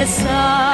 besar